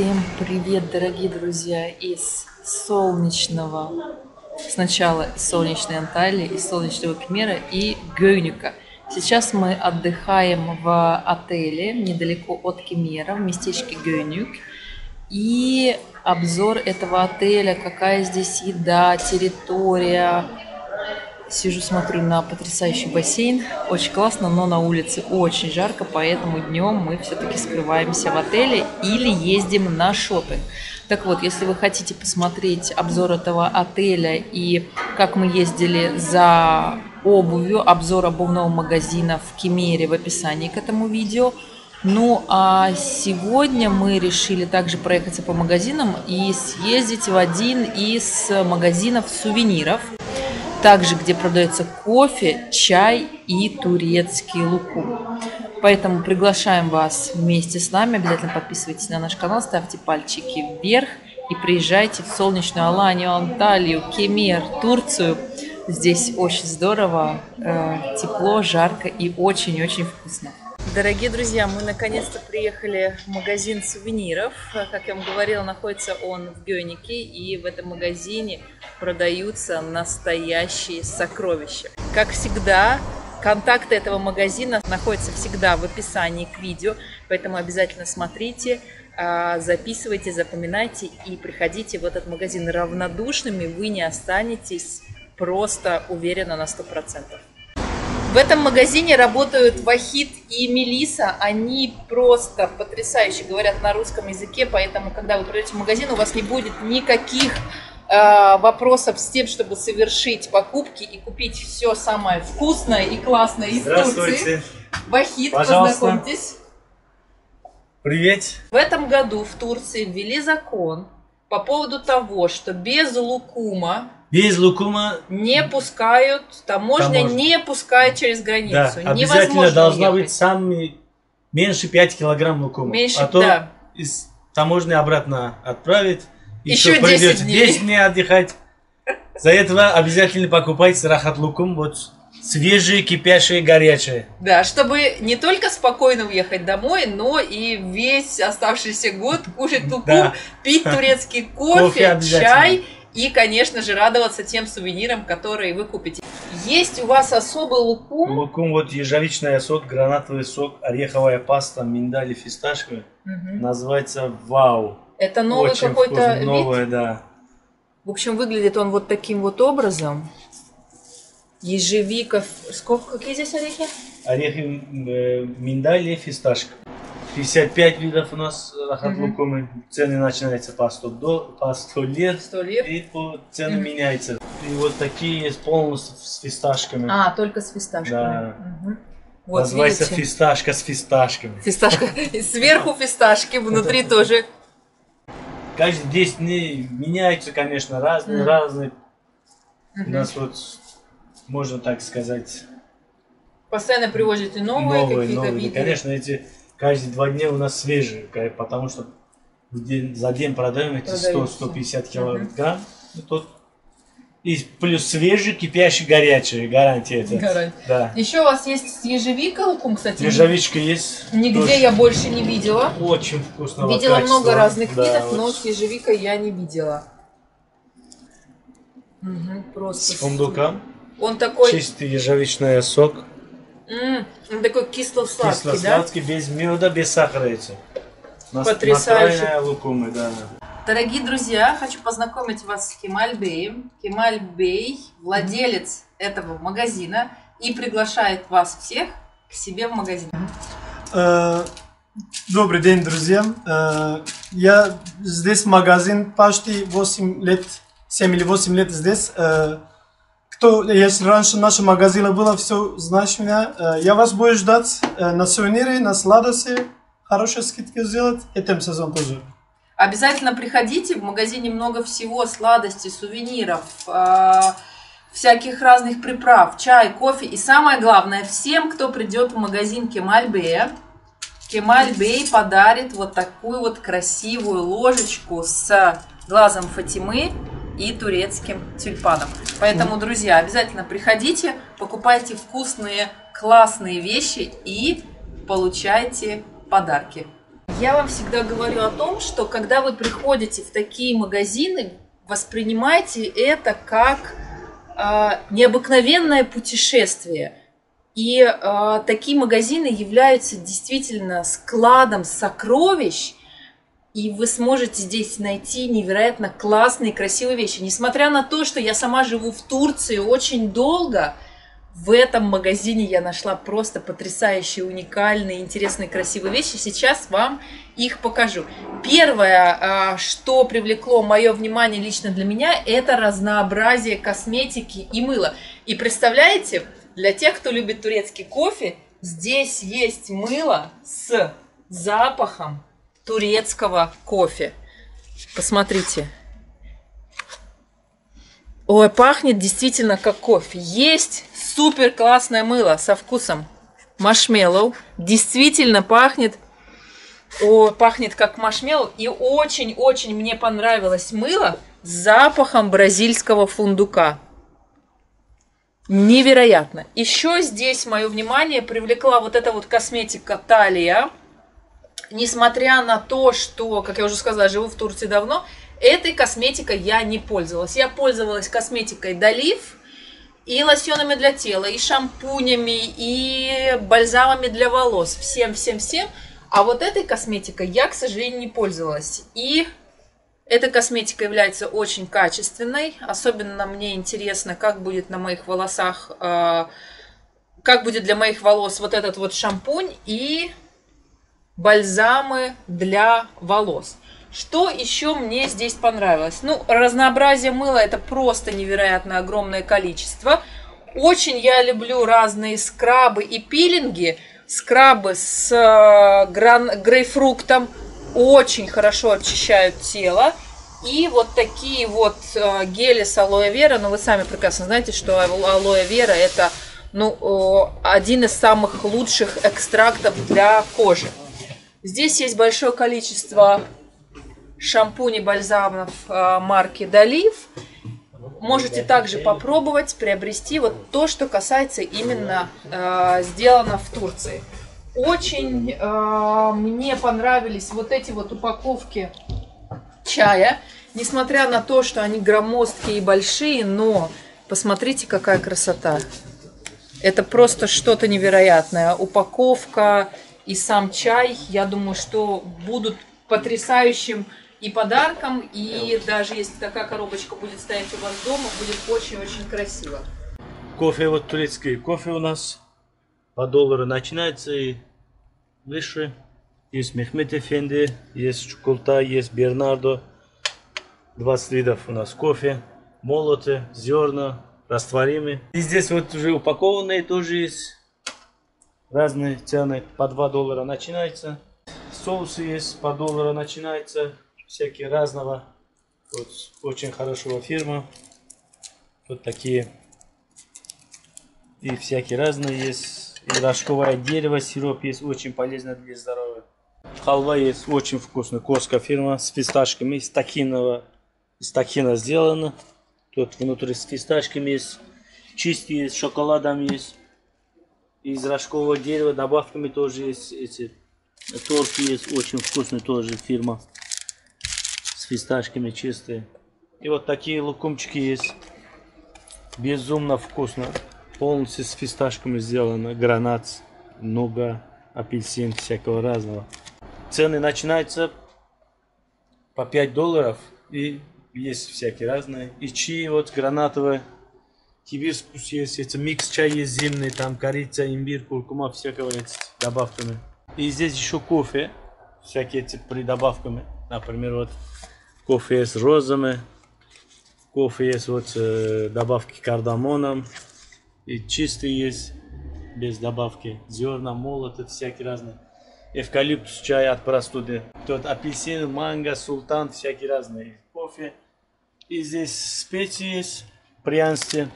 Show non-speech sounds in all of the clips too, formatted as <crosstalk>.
Всем привет, дорогие друзья, из солнечного, сначала из солнечной Анталии, из солнечного Кемера и Гёйнюка. Сейчас мы отдыхаем в отеле недалеко от Кемера, в местечке Гёйнюк. И обзор этого отеля, какая здесь еда, территория, Сижу, смотрю на потрясающий бассейн. Очень классно, но на улице очень жарко, поэтому днем мы все-таки скрываемся в отеле или ездим на шопинг. Так вот, если вы хотите посмотреть обзор этого отеля и как мы ездили за обувью, обзор обувного магазина в Кемере в описании к этому видео. Ну а сегодня мы решили также проехаться по магазинам и съездить в один из магазинов сувениров – также где продается кофе, чай и турецкий лукум. Поэтому приглашаем вас вместе с нами. Обязательно подписывайтесь на наш канал, ставьте пальчики вверх и приезжайте в солнечную Аланию, Анталию, Кемер, Турцию. Здесь очень здорово, э, тепло, жарко и очень-очень вкусно. Дорогие друзья, мы наконец-то приехали в магазин сувениров. Как я вам говорила, находится он в Гёнике, и в этом магазине продаются настоящие сокровища. Как всегда, контакты этого магазина находятся всегда в описании к видео, поэтому обязательно смотрите, а, записывайте, запоминайте и приходите в этот магазин равнодушными, вы не останетесь просто уверенно на 100%. В этом магазине работают Вахид и Мелиса. Они просто потрясающе говорят на русском языке, поэтому, когда вы придете в магазин, у вас не будет никаких э, вопросов с тем, чтобы совершить покупки и купить все самое вкусное и классное из Турции. Вахид, Пожалуйста. познакомьтесь. Привет. В этом году в Турции ввели закон по поводу того, что без лукума без лукума не пускают, таможня, таможня. не пускает через границу. Да, обязательно должна ехать. быть самый меньше 5 килограмм лукума. Меньше, а то да. из таможни обратно отправить. Еще 10 дней. 10 дней отдыхать. За этого обязательно покупайте рахат лукум. Вот Свежие, кипящие, горячие. Да, чтобы не только спокойно уехать домой, но и весь оставшийся год кушать лукум, да. пить турецкий кофе, кофе чай и, конечно же, радоваться тем сувенирам, которые вы купите. Есть у вас особый лукум? Лукум, вот ежевичный сок, гранатовый сок, ореховая паста, миндаль и фисташковый. Угу. Называется Вау. Это новый какой-то вид? Новое, да. В общем, выглядит он вот таким вот образом. Ежевика. Сколько, какие здесь орехи? Орехи э, миндаль и фисташка. 55 видов у нас рахат угу. лукумы. Цены начинаются по 100, до, по 100 лет. 100 лет. И по цены угу. меняются. И вот такие есть полностью с фисташками. А, только с фисташками. Да. Угу. Вот, Называется видите? фисташка с фисташками. Фисташка. <laughs> Сверху фисташки, внутри тоже. Каждые 10 дней меняются, конечно, разные, разные. У нас вот, можно так сказать... Постоянно привозите новые, новые какие-то виды. Конечно, эти каждые два дня у нас свежие, потому что день, за день продаем эти 100-150 килограмм. Uh-huh. Тут и плюс свежий, кипящий, горячий. Гарантия это. Гарантия. Да. Еще у вас есть ежевика лукум, кстати. Ежевичка есть. Нигде тоже. я больше не видела. Очень вкусно. Видела качества. много разных да, видов, но с ежевикой я не видела. Угу, просто. С фундуком. Он такой... Чистый ежевичный сок. М, он такой кисло-сладкий, Кисло-сладкий, без меда, без сахара эти. Потрясающе. лукумы, да. Дорогие друзья, хочу познакомить вас с Кемаль Беем. Кемаль Бей, владелец этого магазина, и приглашает вас всех к себе в магазин. Э, добрый день, друзья. Э, я здесь магазин почти 8 лет, 7 или 8 лет здесь. Кто, если раньше наши магазины было, все знаешь меня, э, я вас буду ждать э, на сувениры, на сладости, хорошие скидки сделать, этом сезон тоже. Обязательно приходите, в магазине много всего, сладостей, сувениров, э, всяких разных приправ, чай, кофе. И самое главное, всем, кто придет в магазин Кемаль Бея, Кемаль Бей подарит вот такую вот красивую ложечку с глазом Фатимы и турецким тюльпаном. Поэтому, друзья, обязательно приходите, покупайте вкусные, классные вещи и получайте подарки. Я вам всегда говорю о том, что когда вы приходите в такие магазины, воспринимайте это как э, необыкновенное путешествие. И э, такие магазины являются действительно складом сокровищ, и вы сможете здесь найти невероятно классные, красивые вещи. Несмотря на то, что я сама живу в Турции очень долго, в этом магазине я нашла просто потрясающие, уникальные, интересные, красивые вещи. Сейчас вам их покажу. Первое, а, что привлекло мое внимание лично для меня, это разнообразие косметики и мыла. И представляете, для тех, кто любит турецкий кофе, здесь есть мыло с запахом турецкого кофе. Посмотрите. Ой, пахнет действительно как кофе. Есть супер классное мыло со вкусом маршмеллоу. Действительно пахнет, о, пахнет как маршмеллоу. И очень-очень мне понравилось мыло с запахом бразильского фундука. Невероятно. Еще здесь мое внимание привлекла вот эта вот косметика Талия. Несмотря на то, что, как я уже сказала, живу в Турции давно, этой косметикой я не пользовалась. Я пользовалась косметикой Долив и лосьонами для тела, и шампунями, и бальзамами для волос. Всем-всем-всем. А вот этой косметикой я, к сожалению, не пользовалась. И эта косметика является очень качественной. Особенно мне интересно, как будет на моих волосах, э, как будет для моих волос вот этот вот шампунь и бальзамы для волос. Что еще мне здесь понравилось? Ну, разнообразие мыла это просто невероятно огромное количество. Очень я люблю разные скрабы и пилинги. Скрабы с э, гран- грейпфруктом, очень хорошо очищают тело. И вот такие вот э, гели с алоэ вера, ну вы сами прекрасно знаете, что алоэ вера это ну, один из самых лучших экстрактов для кожи. Здесь есть большое количество шампуней, бальзамов э, марки Долив. Можете также попробовать приобрести вот то, что касается именно э, сделано в Турции. Очень э, мне понравились вот эти вот упаковки чая. Несмотря на то, что они громоздкие и большие, но посмотрите, какая красота. Это просто что-то невероятное. Упаковка и сам чай, я думаю, что будут потрясающим и подарком, и даже если такая коробочка будет стоять у вас дома, будет очень-очень красиво. Кофе вот турецкий. Кофе у нас по доллару начинается и выше. Есть Мехмед Эфенди, есть Чукулта, есть Бернардо. 20 видов у нас кофе, молоты, зерна, растворимые. И здесь вот уже упакованные тоже есть. Разные цены по 2 доллара начинается. Соусы есть по доллара начинается. Всякие разного. Вот очень хорошего фирма. Вот такие. И всякие разные есть. И рожковое дерево, сироп есть. Очень полезно для здоровья. Халва есть очень вкусная. Коска фирма с фисташками. Из тахинового из тахина сделано. Тут внутри с фисташками есть. Чистый есть, шоколадом есть. Из рожкового дерева добавками тоже есть. Эти торты есть, очень вкусные тоже фирма. С фисташками чистые. И вот такие лукумчики есть. Безумно вкусно. Полностью с фисташками сделано. Гранат, нуга, апельсин, всякого разного. Цены начинаются по 5 долларов и есть всякие разные. И чаи вот гранатовые. Хибискус есть, это микс чай есть зимний, там корица, имбирь, куркума, всякого с добавками. И здесь еще кофе, всякие эти придобавками. Например, вот кофе с розами, кофе есть вот э, добавки кардамоном, и чистый есть, без добавки зерна, молоты, всякие разные. Эвкалиптус чай от простуды. Тут апельсин, манго, султан, всякие разные кофе. И здесь специи есть, пряности.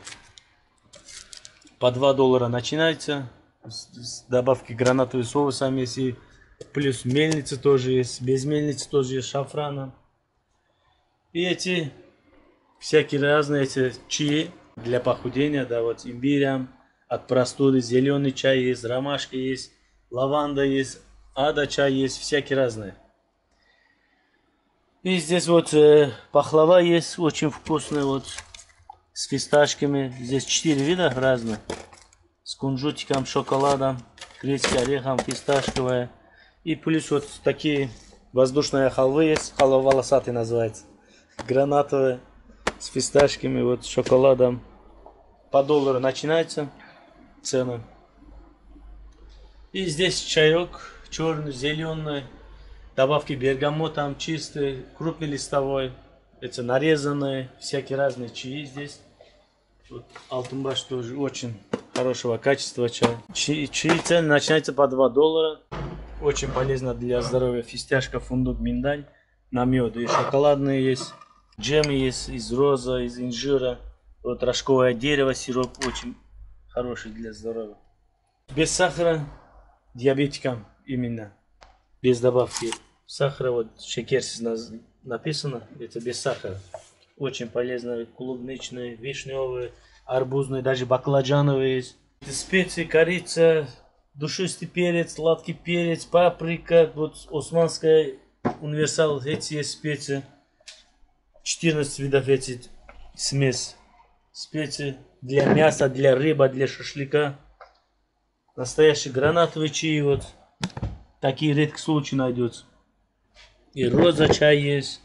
По 2 доллара начинается. С добавки гранатовый соусом есть. И плюс мельница тоже есть. Без мельницы тоже есть шафраном. И эти всякие разные эти чаи для похудения. Да, вот имбирем от простуды. Зеленый чай есть, ромашка есть, лаванда есть. ада чай есть, всякие разные. И здесь вот э, пахлава есть, очень вкусная, вот с фисташками. Здесь четыре вида разных. С кунжутиком, шоколадом, грецким орехом, фисташковая. И плюс вот такие воздушные халвы есть, халва волосатый называется. Гранатовая, с фисташками, вот шоколадом. По доллару начинается цена. И здесь чаек черный, зеленый, добавки бергамот там чистый, крупнолистовой, это нарезанные, всякие разные чаи здесь. Вот Алтынбаш тоже очень хорошего качества чай. Чаи, цены начинаются по 2 доллара. Очень полезно для здоровья. Фистяшка, фундук, миндаль, на мед. И шоколадные есть. Джемы есть из роза, из инжира. Вот рожковое дерево, сироп очень хороший для здоровья. Без сахара диабетикам именно. Без добавки сахара. Вот шекерсиз написано. Это без сахара. Очень полезно. Клубничные, вишневые, арбузные, даже баклажановые есть. Специи, корица, душистый перец, сладкий перец, паприка, вот османская универсал, эти есть специи. 14 видов эти смесь. Специи для мяса, для рыбы, для шашлыка. Настоящий гранатовый чай, вот. Такие редкие случаи найдется. И роза чай есть.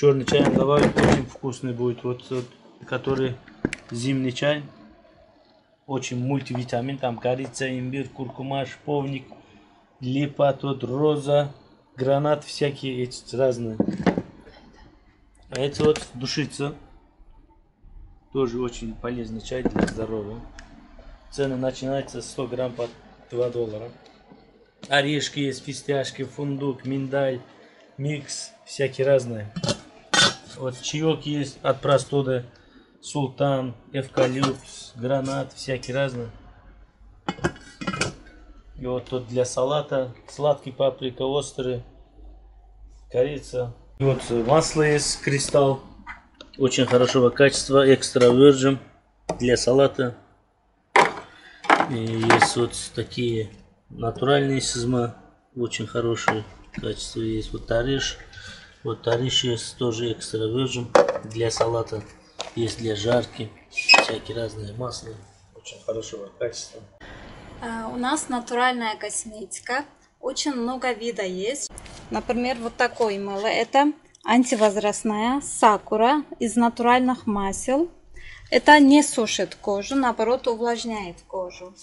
Черный чай добавить очень вкусный будет. Вот, вот который зимний чай. Очень мультивитамин. Там корица, имбирь, куркума, шповник, липа, тут роза, гранат всякие эти разные. А это вот душица. Тоже очень полезный чай для здоровья. Цены начинаются 100 грамм по 2 доллара. Орешки есть, фистяшки, фундук, миндаль, микс, всякие разные. Вот чаек есть от простуды, султан, эвкалипт, гранат, всякие разные. И вот тут для салата сладкий паприка, острый, корица. И вот масло есть, кристалл, очень хорошего качества, экстра virgin для салата. И есть вот такие натуральные сизма, очень хорошие качества есть. Вот тариш, вот есть тоже экстра virgin для салата, есть для жарки, всякие разные масла, очень хорошего качества. А, У нас натуральная косметика. Очень много вида есть. Например, вот такой мыло. Это антивозрастная сакура из натуральных масел. Это не сушит кожу, наоборот увлажняет кожу.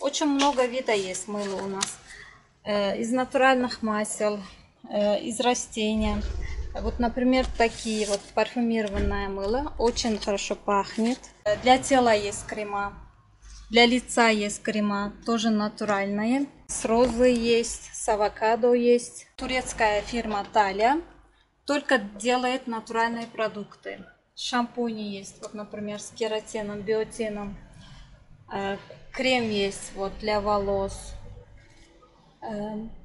Очень много вида есть мыла у нас. Э, Из натуральных масел, из растения. Вот, например, такие вот парфюмированное мыло. Очень хорошо пахнет. Э, Для тела есть крема. Для лица есть крема, тоже натуральные. С розы есть, с авокадо есть. Турецкая фирма Талия только делает натуральные продукты. Шампуни есть, вот, например, с кератином, биотином. Э, Крем есть вот для волос.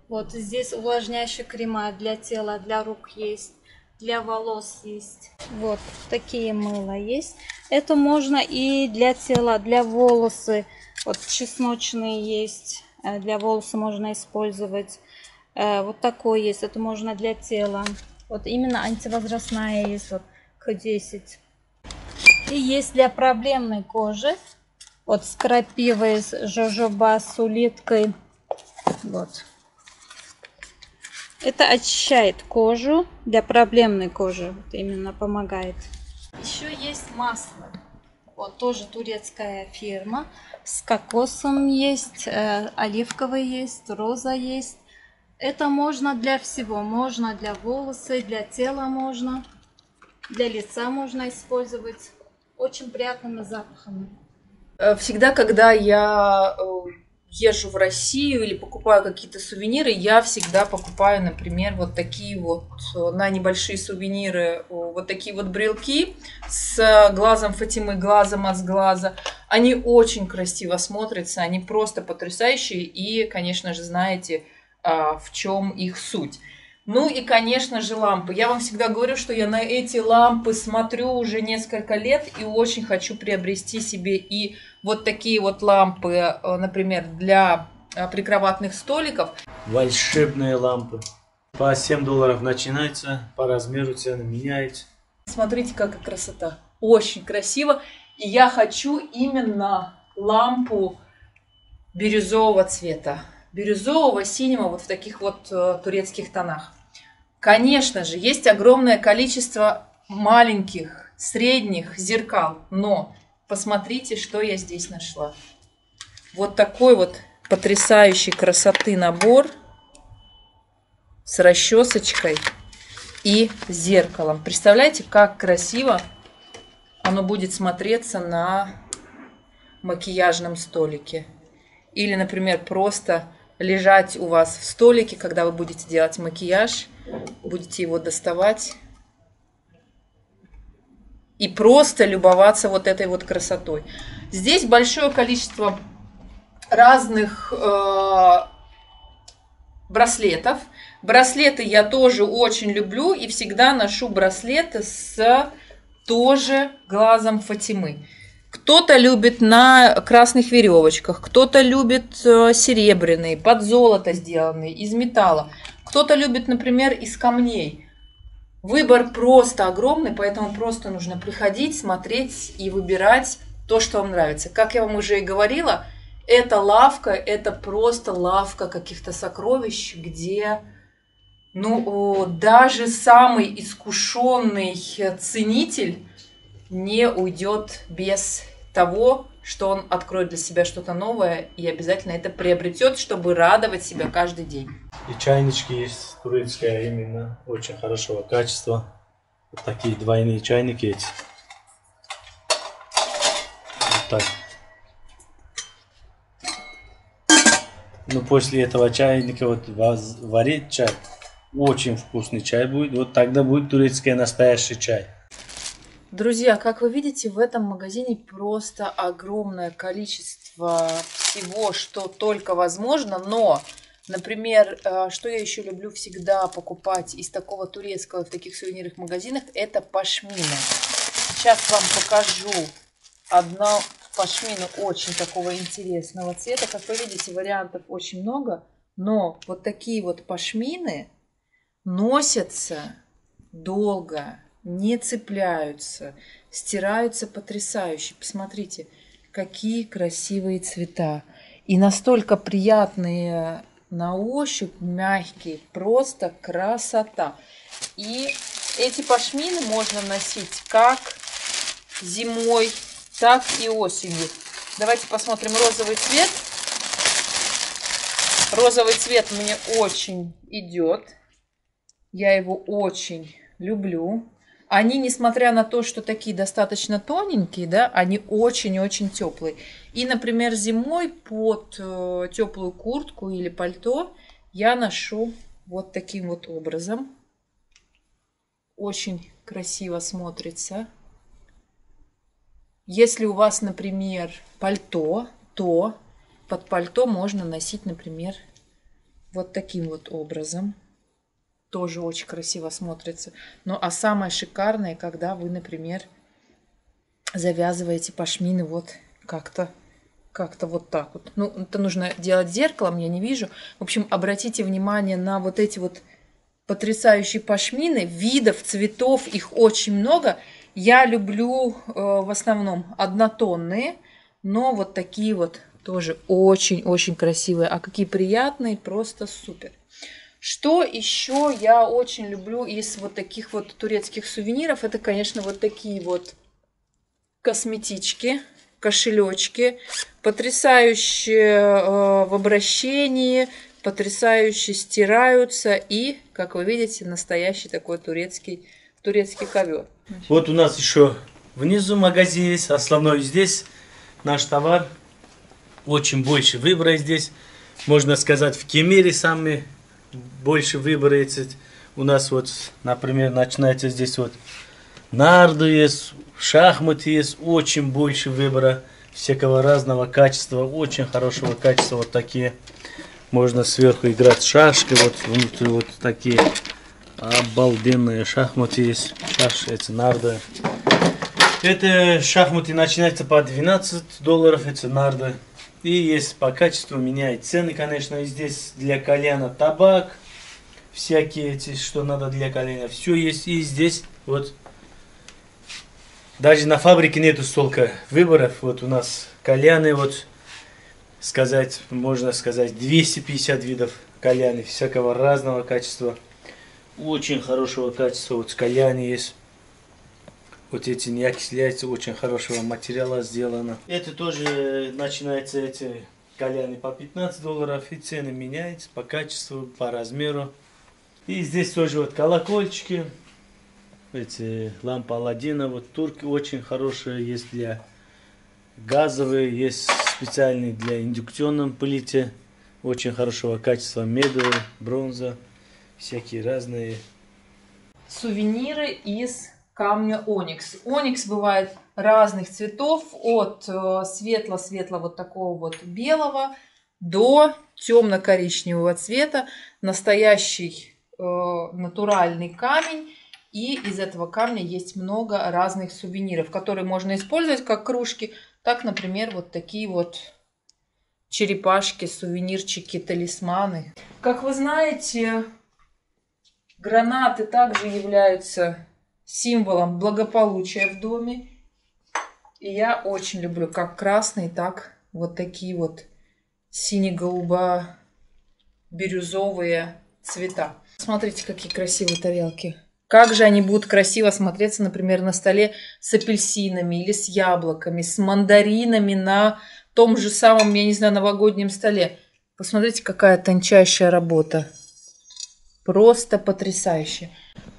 Вот здесь увлажняющие крема для тела, для рук есть, для волос есть. Вот такие мыла есть. Это можно и для тела, для волосы. Вот чесночные есть, э, для волоса можно использовать. Э, Вот такой есть, это можно для тела. Вот именно антивозрастная есть, вот К10. И есть для проблемной кожи. Вот с крапивой, с жожоба, с улиткой. Вот. Это очищает кожу для проблемной кожи. Вот именно помогает. Еще есть масло. Вот тоже турецкая фирма. С кокосом есть, э, оливковый есть, роза есть. Это можно для всего. Можно для волосы, для тела можно. Для лица можно использовать. Очень приятными запахами. Э, Всегда, когда я э, езжу в Россию или покупаю какие-то сувениры, я всегда покупаю, например, вот такие вот э, на небольшие сувениры, вот такие вот брелки с глазом Фатимы, глазом от глаза. Они очень красиво смотрятся, они просто потрясающие и, конечно же, знаете, а, в чем их суть. Ну и, конечно же, лампы. Я вам всегда говорю, что я на эти лампы смотрю уже несколько лет и очень хочу приобрести себе и вот такие вот лампы, э, например, для а, прикроватных столиков. Волшебные лампы. По 7 долларов начинается, по размеру цены меняется. Смотрите, какая красота. Очень красиво. И я хочу именно лампу бирюзового цвета. Бирюзового, синего, вот в таких вот э, турецких тонах. Конечно же, есть огромное количество маленьких, средних зеркал, но посмотрите, что я здесь нашла. Вот такой вот потрясающей красоты набор с расчесочкой и зеркалом. Представляете, как красиво оно будет смотреться на макияжном столике. Или, например, просто лежать у вас в столике, когда вы будете делать макияж, будете его доставать и просто любоваться вот этой вот красотой. Здесь большое количество разных э, браслетов. Браслеты я тоже очень люблю и всегда ношу браслеты с тоже глазом Фатимы. Кто-то любит на красных веревочках, кто-то любит э, серебряные, под золото сделанные, из металла. Кто-то любит, например, из камней. Выбор просто огромный, поэтому просто нужно приходить, смотреть и выбирать то, что вам нравится. Как я вам уже и говорила, эта лавка, это просто лавка каких-то сокровищ, где ну, даже самый искушенный ценитель не уйдет без того, что он откроет для себя что-то новое и обязательно это приобретет, чтобы радовать себя каждый день. И чайнички есть турецкие именно очень хорошего качества. Вот такие двойные чайники эти. Вот так. Ну, после этого чайника вот варить чай. Очень вкусный чай будет. Вот тогда будет турецкий настоящий чай. Друзья, как вы видите, в этом магазине просто огромное количество всего, что только возможно, но, например, э, что я еще люблю всегда покупать из такого турецкого в таких сувенирных магазинах, это пашмины. Сейчас вам покажу одну пашмину очень такого интересного цвета. Как вы видите, вариантов очень много, но вот такие вот пашмины носятся долго, не цепляются, стираются потрясающе. Посмотрите, какие красивые цвета. И настолько приятные на ощупь, мягкие, просто красота. И эти пашмины можно носить как зимой, так и осенью. Давайте посмотрим розовый цвет. Розовый цвет мне очень идет. Я его очень люблю. Они, несмотря на то, что такие достаточно тоненькие, да, они очень-очень теплые. И, например, зимой под э, теплую куртку или пальто я ношу вот таким вот образом. Очень красиво смотрится. Если у вас, например, пальто, то под пальто можно носить, например, вот таким вот образом тоже очень красиво смотрится. Ну, а самое шикарное, когда вы, например, завязываете пашмины вот как-то как-то вот так вот. Ну, это нужно делать зеркалом, я не вижу. В общем, обратите внимание на вот эти вот потрясающие пашмины. Видов, цветов, их очень много. Я люблю э, в основном однотонные, но вот такие вот тоже очень-очень красивые. А какие приятные, просто супер. Что еще я очень люблю из вот таких вот турецких сувениров? Это, конечно, вот такие вот косметички, кошелечки, потрясающие э, в обращении, потрясающе стираются и, как вы видите, настоящий такой турецкий, турецкий ковер. Вот у нас еще внизу магазин есть, основной здесь наш товар. Очень больше выбора здесь. Можно сказать, в Кемере самые больше выбора У нас вот, например, начинается здесь вот нарды есть, шахматы есть, очень больше выбора всякого разного качества, очень хорошего качества, вот такие. Можно сверху играть шашки, вот внутри вот такие обалденные шахматы есть, шаш, эти нарды. Это шахматы начинаются по 12 долларов, эти нарды И есть по качеству меняет цены, конечно, и здесь для кальяна табак, всякие эти, что надо для кальяна, все есть. И здесь вот даже на фабрике нету столько выборов. Вот у нас кальяны, вот сказать, можно сказать, 250 видов кальяны, всякого разного качества. Очень хорошего качества. Вот кальяны есть. Вот эти не окисляются, очень хорошего материала сделано. Это тоже начинается эти кальяны по 15 долларов и цены меняются по качеству, по размеру. И здесь тоже вот колокольчики, эти лампы Алладина, вот турки очень хорошие есть для газовые, есть специальные для индукционном плите, очень хорошего качества меда, бронза, всякие разные. Сувениры из камня оникс. Оникс бывает разных цветов, от э, светло-светло вот такого вот белого до темно-коричневого цвета. Настоящий э, натуральный камень. И из этого камня есть много разных сувениров, которые можно использовать как кружки. Так, например, вот такие вот черепашки, сувенирчики, талисманы. Как вы знаете, гранаты также являются символом благополучия в доме. И я очень люблю как красный, так вот такие вот сине-голубо-бирюзовые цвета. Смотрите, какие красивые тарелки. Как же они будут красиво смотреться, например, на столе с апельсинами или с яблоками, с мандаринами на том же самом, я не знаю, новогоднем столе. Посмотрите, какая тончайшая работа. Просто потрясающе.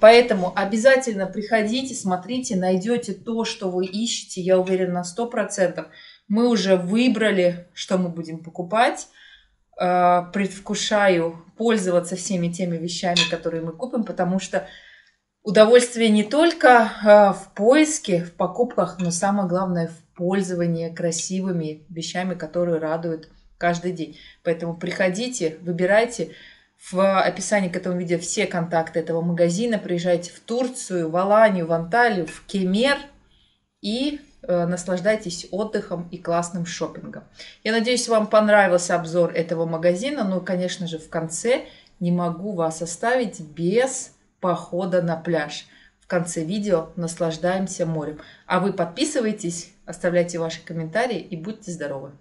Поэтому обязательно приходите, смотрите, найдете то, что вы ищете. Я уверена на 100%. Мы уже выбрали, что мы будем покупать. Э, предвкушаю пользоваться всеми теми вещами, которые мы купим, потому что удовольствие не только э, в поиске, в покупках, но самое главное в пользовании красивыми вещами, которые радуют каждый день. Поэтому приходите, выбирайте. В описании к этому видео все контакты этого магазина. Приезжайте в Турцию, в Аланию, в Анталию, в Кемер и э, наслаждайтесь отдыхом и классным шопингом. Я надеюсь, вам понравился обзор этого магазина. Ну, конечно же, в конце не могу вас оставить без похода на пляж. В конце видео наслаждаемся морем. А вы подписывайтесь, оставляйте ваши комментарии и будьте здоровы!